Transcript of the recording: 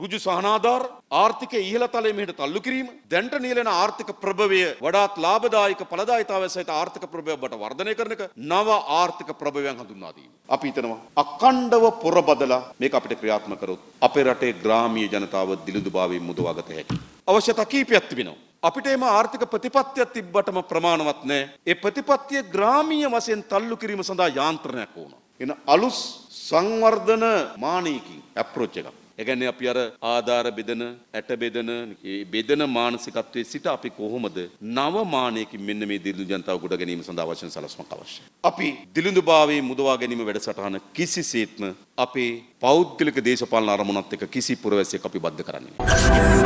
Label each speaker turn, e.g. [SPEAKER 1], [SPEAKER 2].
[SPEAKER 1] රුජු සහනාධාර ආර්ථිකය ඉහළ තලයේ මෙහෙට තල්ලු කිරීම දැන්ට නියලෙන ආර්ථික ප්‍රභවය වඩාත් ලාභදායක ඵලදායීතාවය සහිත ආර්ථික ප්‍රභවය ඔබට වර්ධනය කරන එක නව ආර්ථික ප්‍රභවයන් හඳුන්වා දීම. අපි හිතනවා අඛණ්ඩව පොර බදලා මේක අපිට ක්‍රියාත්මක කරොත් අපේ රටේ ග්‍රාමීය ජනතාව දිලිඳුභාවයෙන් මුදවාගත හැකියි. අවශ්‍යතා කීපයක් තිබෙනවා. අපිට එම ආර්ථික ප්‍රතිපත්තියක් තිබ්බටම ප්‍රමාණවත් නෑ. ඒ ප්‍රතිපත්තිය ග්‍රාමීය වශයෙන් තල්ලු කිරීම සඳහා යාන්ත්‍රණයක් ඕන. එන අලුස් සංවර්ධන මානයකින් ඇප්‍රෝච් එකක්. ඒගැන්නේ අපි අර ආධාර බෙදන ඇට බෙදන ඒ බෙදන මානසිකත්වයේ සිට අපි කොහොමද නව මානයකින් මෙන්න මේ දිලිඳු ජනතාව ගොඩ ගැනීම සඳහා අවශ්‍ය සලස්මක් අවශ්‍යයි. අපි දිලිඳුභාවයේ මුදවා ගැනීම වැඩසටහන කිසිසේත්ම අපේ පෞද්ගලික දේශපාලන අරමුණත් එක්ක කිසි පුරවැසියෙක් අපි බද්ධ කරන්නේ නැහැ.